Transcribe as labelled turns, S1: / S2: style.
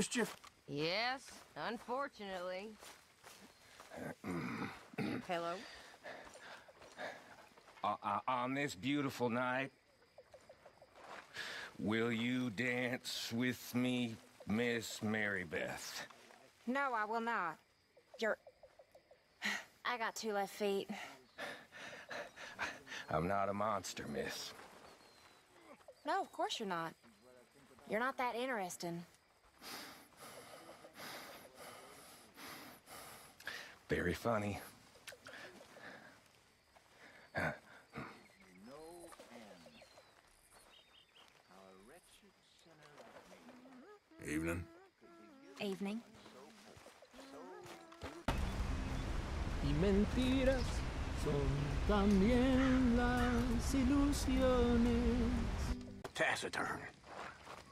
S1: Mischief?
S2: Yes, unfortunately. Hello?
S3: Uh, uh, on this beautiful night, will you dance with me, Miss Mary Beth?
S4: No, I will not. You're. I got two left feet.
S3: I'm not a monster, miss.
S4: No, of course you're not. You're not that interesting.
S3: Very funny.
S1: Evening.
S4: Evening.
S5: Y mentiras son también las ilusiones.
S1: Taciturn.